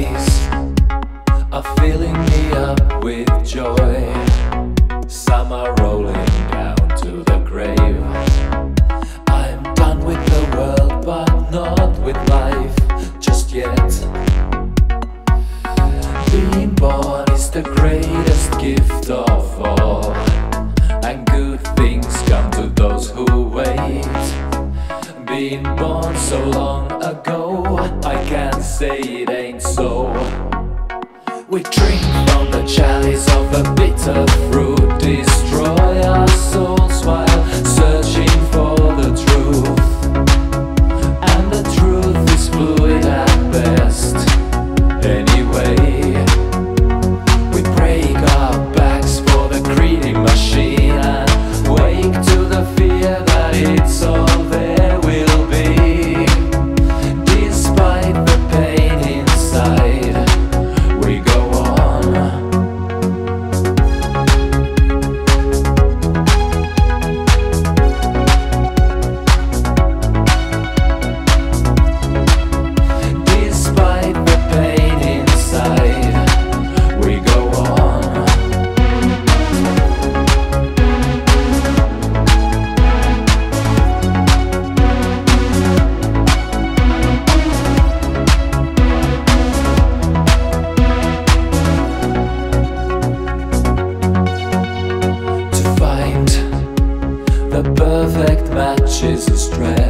days are filling me up with joy. Some are rolling down to the grave. I'm done with the world, but not with life just yet. Being born is the greatest gift of all, and good things come to those who wait. Being born so long We drink from the chalice of a bitter fruit. Destroy our soul. stress.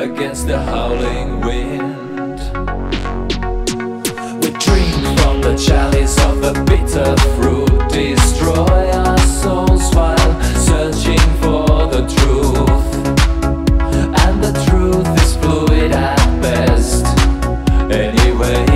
against the howling wind. We drink from the chalice of the bitter fruit, destroy our souls while searching for the truth. And the truth is fluid at best, anyway.